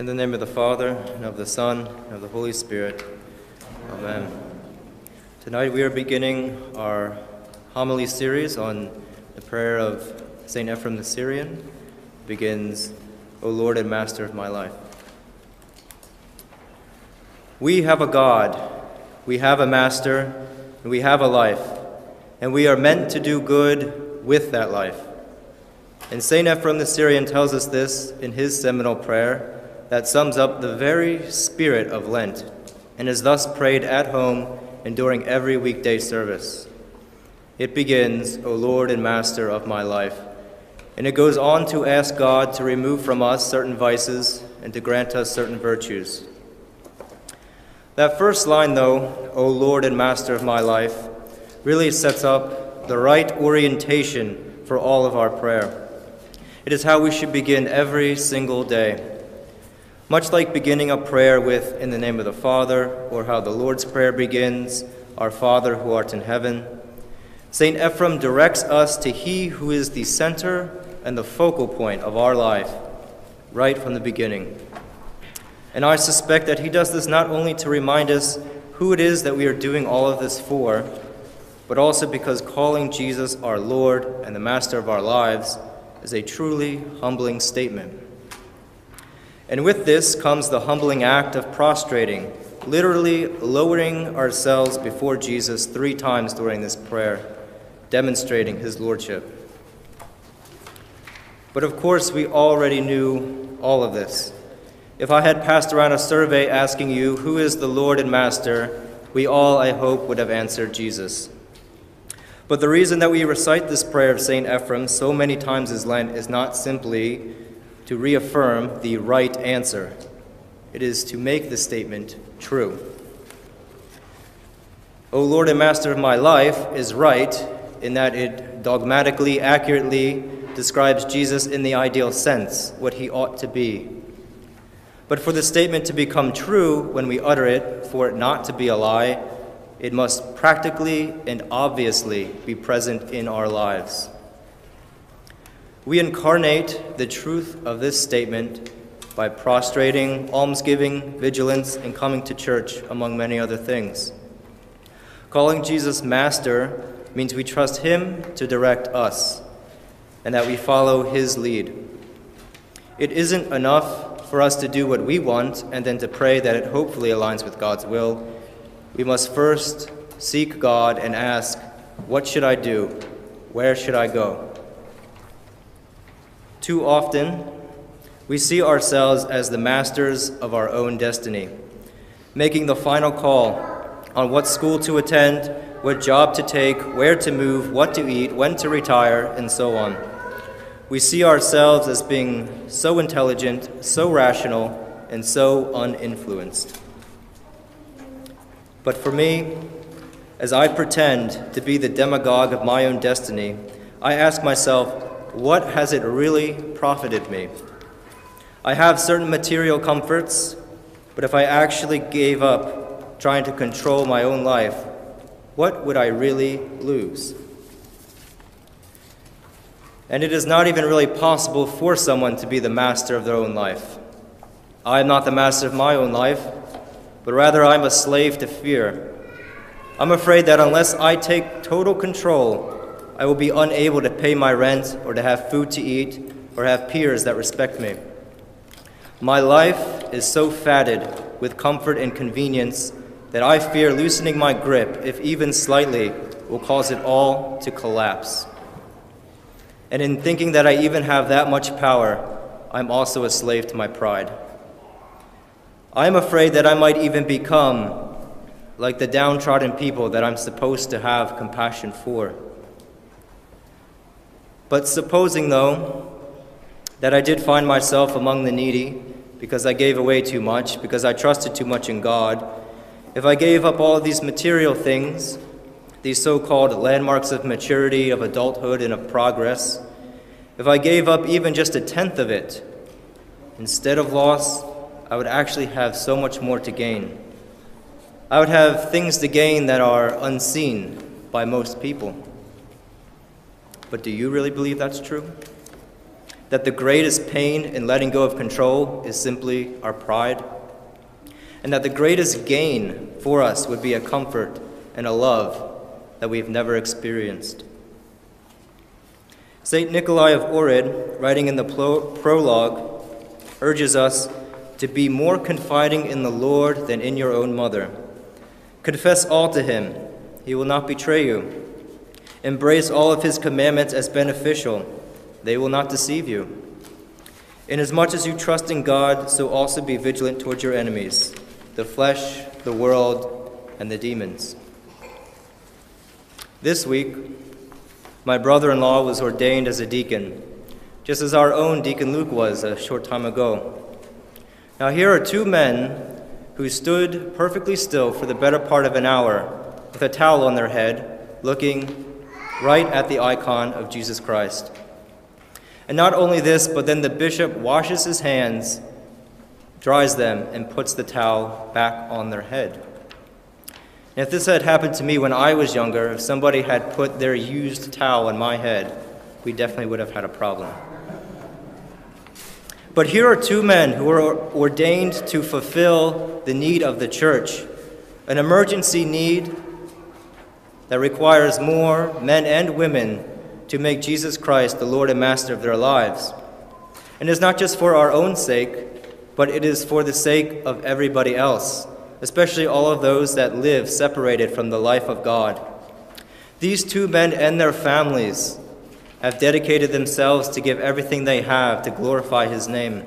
In the name of the Father, and of the Son, and of the Holy Spirit. Amen. Tonight we are beginning our homily series on the prayer of St. Ephrem the Syrian. It begins, O Lord and Master of my life. We have a God, we have a Master, and we have a life, and we are meant to do good with that life. And St. Ephrem the Syrian tells us this in his seminal prayer that sums up the very spirit of Lent and is thus prayed at home and during every weekday service. It begins, O Lord and Master of my life, and it goes on to ask God to remove from us certain vices and to grant us certain virtues. That first line, though, O Lord and Master of my life, really sets up the right orientation for all of our prayer. It is how we should begin every single day. Much like beginning a prayer with, In the name of the Father, or how the Lord's Prayer begins, Our Father who art in heaven, St. Ephrem directs us to He who is the center and the focal point of our life, right from the beginning. And I suspect that he does this not only to remind us who it is that we are doing all of this for, but also because calling Jesus our Lord and the Master of our lives is a truly humbling statement. And with this comes the humbling act of prostrating, literally lowering ourselves before Jesus three times during this prayer, demonstrating his lordship. But of course, we already knew all of this. If I had passed around a survey asking you, Who is the Lord and Master? we all, I hope, would have answered Jesus. But the reason that we recite this prayer of St. Ephrem so many times as Lent is not simply to reaffirm the right answer, it is to make the statement true. O Lord and Master of my life is right in that it dogmatically, accurately describes Jesus in the ideal sense, what he ought to be. But for the statement to become true when we utter it, for it not to be a lie, it must practically and obviously be present in our lives. We incarnate the truth of this statement by prostrating, almsgiving, vigilance, and coming to church, among many other things. Calling Jesus Master means we trust Him to direct us and that we follow His lead. It isn't enough for us to do what we want and then to pray that it hopefully aligns with God's will. We must first seek God and ask, What should I do? Where should I go? Too often, we see ourselves as the masters of our own destiny, making the final call on what school to attend, what job to take, where to move, what to eat, when to retire, and so on. We see ourselves as being so intelligent, so rational, and so uninfluenced. But for me, as I pretend to be the demagogue of my own destiny, I ask myself, what has it really profited me? I have certain material comforts, but if I actually gave up trying to control my own life, what would I really lose? And it is not even really possible for someone to be the master of their own life. I am not the master of my own life, but rather I'm a slave to fear. I'm afraid that unless I take total control, I will be unable to pay my rent or to have food to eat or have peers that respect me. My life is so fatted with comfort and convenience that I fear loosening my grip, if even slightly, will cause it all to collapse. And in thinking that I even have that much power, I'm also a slave to my pride. I am afraid that I might even become like the downtrodden people that I'm supposed to have compassion for. But supposing, though, that I did find myself among the needy because I gave away too much, because I trusted too much in God, if I gave up all these material things, these so called landmarks of maturity, of adulthood, and of progress, if I gave up even just a tenth of it, instead of loss, I would actually have so much more to gain. I would have things to gain that are unseen by most people. But do you really believe that's true? that the greatest pain in letting go of control is simply our pride, and that the greatest gain for us would be a comfort and a love that we've never experienced. St. Nikolai of Ohrid, writing in the prologue, urges us to be more confiding in the Lord than in your own mother. Confess all to him, he will not betray you. Embrace all of his commandments as beneficial, they will not deceive you. Inasmuch as you trust in God, so also be vigilant towards your enemies, the flesh, the world, and the demons. This week, my brother in law was ordained as a deacon, just as our own Deacon Luke was a short time ago. Now, here are two men who stood perfectly still for the better part of an hour with a towel on their head, looking right at the icon of Jesus Christ. And not only this, but then the bishop washes his hands, dries them, and puts the towel back on their head. And if this had happened to me when I was younger, if somebody had put their used towel on my head, we definitely would have had a problem. But here are two men who are ordained to fulfill the need of the church, an emergency need that requires more men and women to make Jesus Christ the Lord and Master of their lives. And it's not just for our own sake, but it is for the sake of everybody else especially all of those that live separated from the life of God. These two men and their families have dedicated themselves to give everything they have to glorify his name.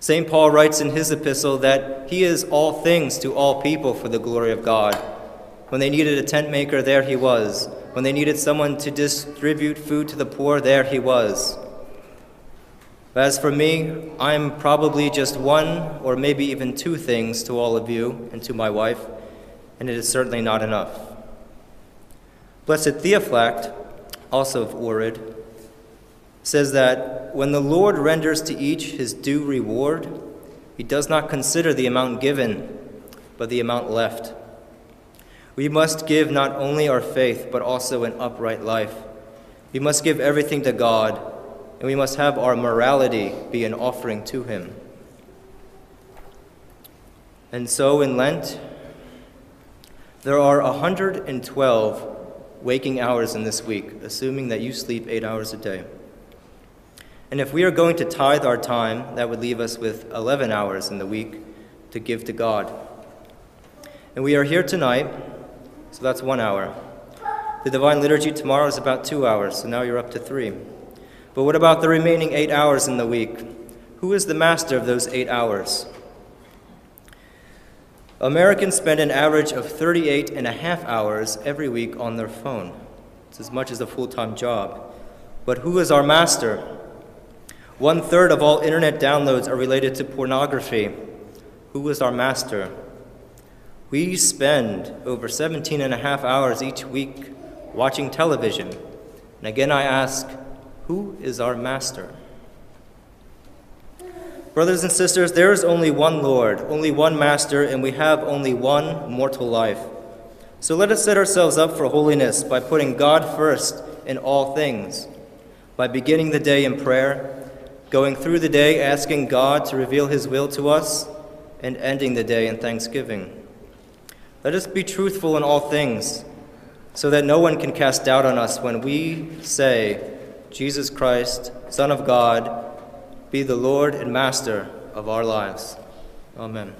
St. Paul writes in his epistle that he is all things to all people for the glory of God. When they needed a tent maker, there he was. When they needed someone to distribute food to the poor, there he was. But as for me, I'm probably just one or maybe even two things to all of you and to my wife, and it is certainly not enough. Blessed Theophylact, also of Ohrid, says that when the Lord renders to each his due reward, he does not consider the amount given, but the amount left. We must give not only our faith, but also an upright life. We must give everything to God and we must have our morality be an offering to Him. And so in Lent, there are 112 waking hours in this week, assuming that you sleep eight hours a day. And if we are going to tithe our time, that would leave us with 11 hours in the week to give to God. And we are here tonight, so that's one hour. The Divine Liturgy tomorrow is about two hours, so now you're up to three. But what about the remaining eight hours in the week? Who is the master of those eight hours? Americans spend an average of 38 and a half hours every week on their phone. It's as much as a full time job. But who is our master? One third of all internet downloads are related to pornography. Who is our master? We spend over 17 and a half hours each week watching television. And again, I ask, who is our master? Brothers and sisters, there is only one Lord, only one master, and we have only one mortal life. So let us set ourselves up for holiness by putting God first in all things, by beginning the day in prayer, going through the day asking God to reveal his will to us, and ending the day in thanksgiving. Let us be truthful in all things, so that no one can cast doubt on us when we say, Jesus Christ, Son of God, be the Lord and Master of our lives. Amen.